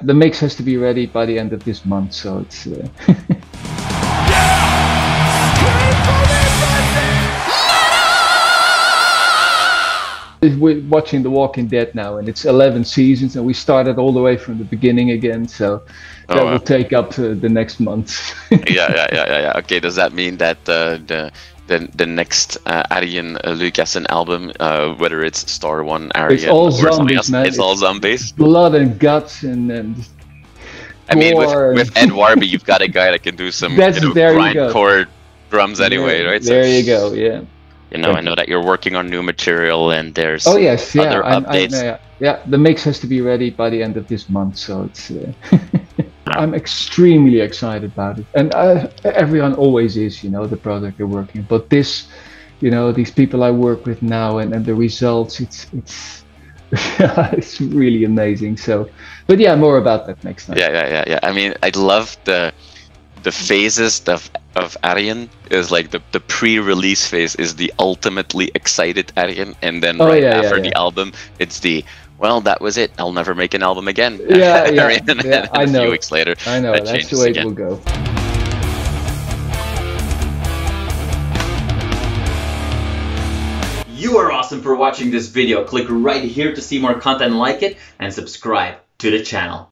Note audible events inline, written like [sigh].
The mix has to be ready by the end of this month, so it's. Uh... [laughs] We're watching The Walking Dead now, and it's 11 seasons, and we started all the way from the beginning again. So that Oh, wow. will take up uh, the next month. [laughs] yeah, yeah, yeah, yeah, yeah. Okay, does that mean that uh, the the the next uh, Arjen uh, Lucassen album, uh, whether it's Star One, Arjen, all or zombies, else, man. it's all zombies? Blood and guts, and, and I mean, with, with Ed Warby, you've [laughs] got a guy that can do some you know, there you go. grindcore drums anyway, there, right? There you go. Yeah. You know, I know that you're working on new material, and there's Oh yes, yeah. other I'm- I'm- updates. yeah, yeah, the mix has to be ready by the end of this month, so it's. Uh, [laughs] I'm extremely excited about it, and uh, everyone always is, you know, the product they're working. But this, you know, these people I work with now, and, and the results, it's it's [laughs] it's really amazing. So, but yeah, more about that next time. Yeah, yeah, yeah, yeah. I mean, I love the the phases of of Arjen is like the the pre-release phase is the ultimately excited Arjen, and then Oh, right yeah, yeah, after yeah. the album, it's the well, that was it. I'll never make an album again. Yeah, [laughs] yeah, Arjen, and yeah, then I a know. few weeks later, I know that that's the way again. it will go. You are awesome for watching this video. Click right here to see more content like it and subscribe to the channel.